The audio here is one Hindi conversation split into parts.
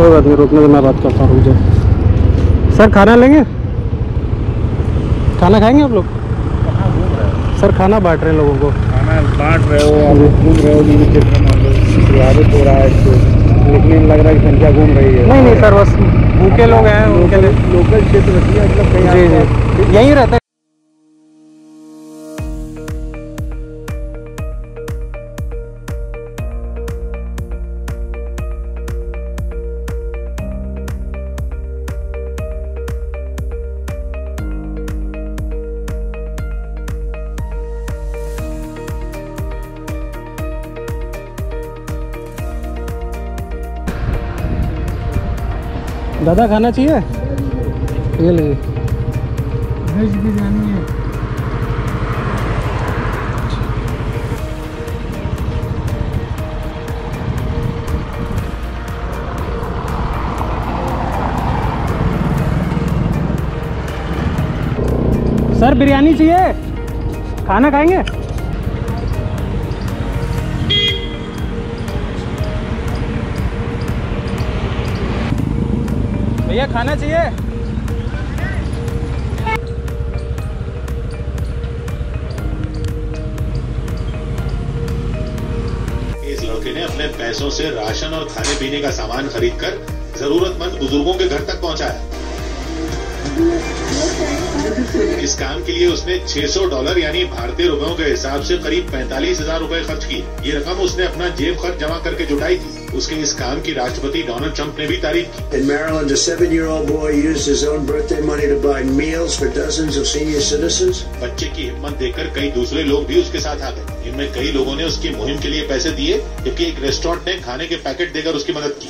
कोई बात नहीं रुकने मैं बात करता हूँ जाओ। सर खाना लेंगे? खाना खाएँगे आप लोग? सर खाना बांट रहे हैं लोगों को। खाना बांट रहे हो आप घूम रहे हो प्रभावित हो रहा है देखने में लग रहा है कि संख्या घूम रही है। नहीं नहीं सर बस भूखे लोग हैं उनके लिए। लोकल क्षेत्र मतलब कहीं जी जी। यहीं रहते हैं दादा खाना चाहिए? ये लीजिए वेज बिरयानी है। सर बिरयानी चाहिए? खाना खाएँगे? भैया, खाना चाहिए? इस लड़के ने अपने पैसों से राशन और खाने पीने का सामान खरीद कर जरूरतमंद बुज़ुर्गों के घर तक पहुँचाया। इस काम के लिए उसने 600 डॉलर यानी भारतीय रुपयों के हिसाब से करीब पैंतालीस हज़ार रूपए खर्च किए। ये रकम उसने अपना जेब खर्च जमा करके जुटाई थी। उसके इस काम की राष्ट्रपति डोनाल्ड ट्रंप ने भी तारीफ़ की। In Maryland, a seven year old boy used his own birthday money to buy meals for dozens of senior citizens. बच्चे की हिम्मत देखकर कई दूसरे लोग भी उसके साथ आ गए। इनमें कई लोगों ने उसकी मुहिम के लिए पैसे दिए जबकि एक रेस्टोरेंट ने खाने के पैकेट देकर उसकी मदद की।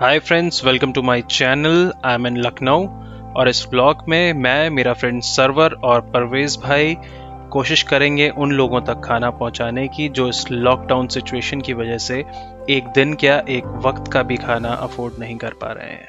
Hi friends welcome to my channel I am in Lucknow और इस ब्लॉग में मैं, मेरा फ्रेंड सरवर और परवेज भाई कोशिश करेंगे उन लोगों तक खाना पहुँचाने की, जो इस लॉकडाउन सिचुएशन की वजह से एक दिन क्या एक वक्त का भी खाना अफोर्ड नहीं कर पा रहे हैं।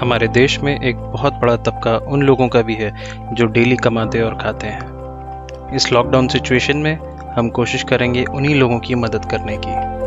हमारे देश में एक बहुत बड़ा तबका उन लोगों का भी है, जो डेली कमाते और खाते हैं। इस लॉकडाउन सिचुएशन में हम कोशिश करेंगे उन्हीं लोगों की मदद करने की।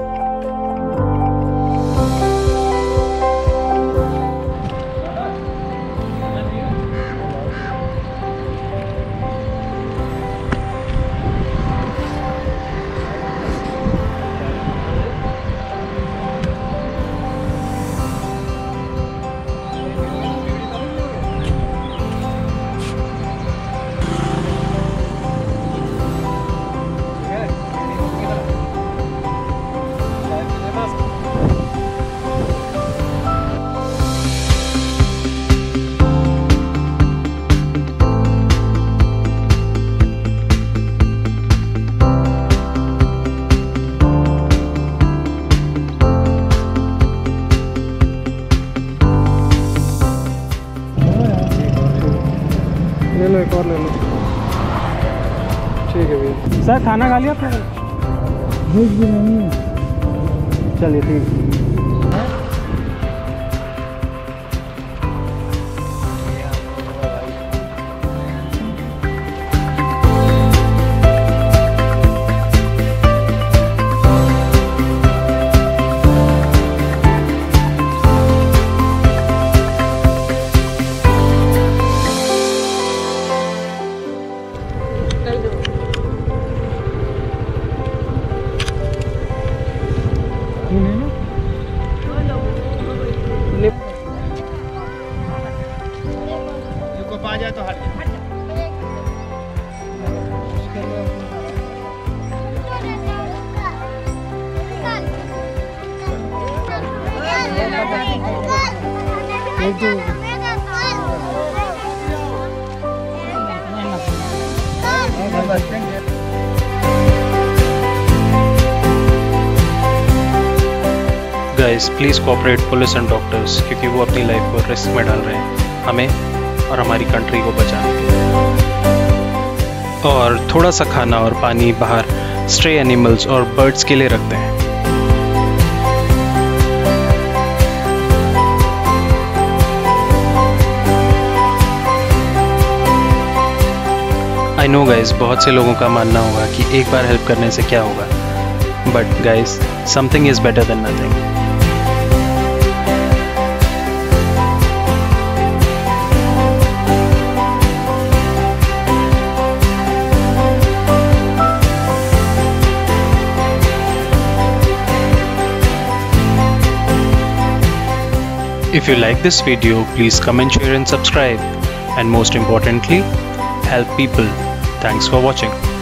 ले लो एक और ले लो। ठीक है भैया। सर खाना खा लिया? आपने भूख भी नहीं है। चलिए ठीक। पा जाए तो हट guys please cooperate police and doctors क्योंकि वो अपनी लाइफ को रिस्क में डाल रहे हैं। हमें और हमारी कंट्री को बचाने के और थोड़ा सा खाना और पानी बाहर स्ट्रे एनिमल्स और बर्ड्स के लिए रखते हैं। आई नो गाइज़ बहुत से लोगों का मानना होगा कि एक बार हेल्प करने से क्या होगा। But guys something is better than nothing If you like this video, please comment, share and subscribe. And most importantly, help people. Thanks for watching.